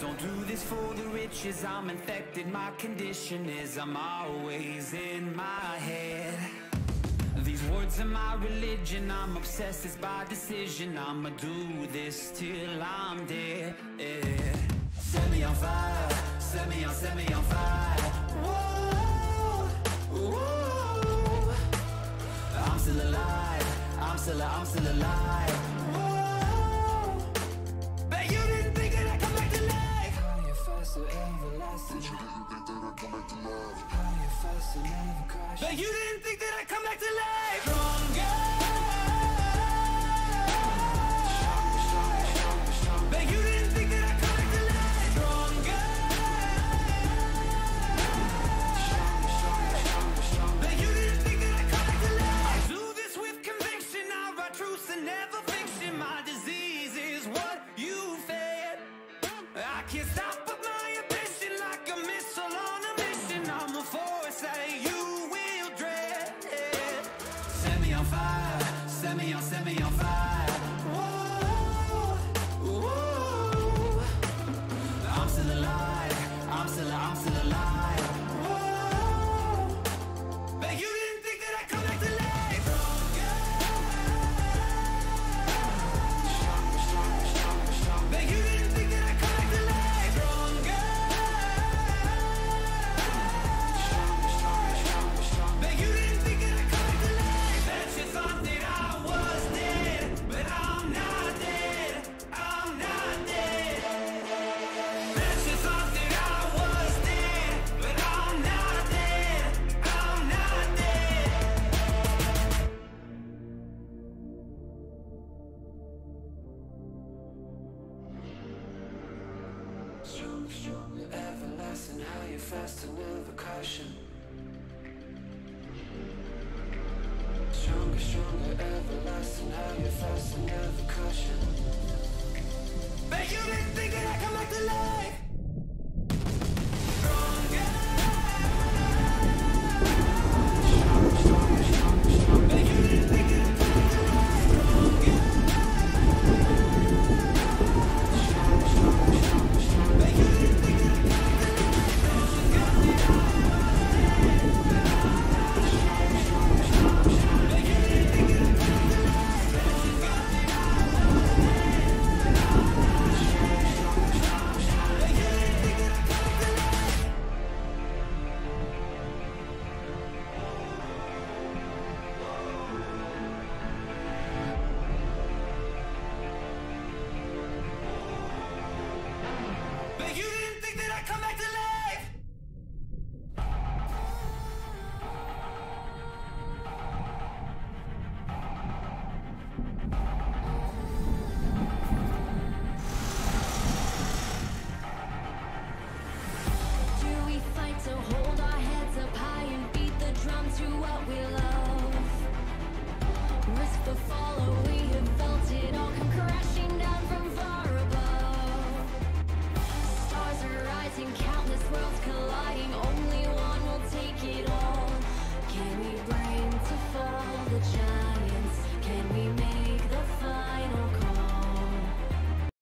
Don't do this for the riches, I'm infected, my condition is I'm always in my head. These words are my religion, I'm obsessed, it's by decision. I'ma do this till I'm dead, yeah. Set me on fire, set me on, set me on fire. Whoa, whoa. I'm still alive, I'm still, I'm still alive. Whoa. You didn't think that I'd come back to love. But you didn't think that I'd come back to life. set me on fire, set me on, set me on fire. Whoa. faster with a caution Stronger, stronger, everlasting How you fasten, never caution. Bet you didn't think that I come back to life. to hold our heads up high and beat the drum to what we love. Risk the follow, we have felt it all.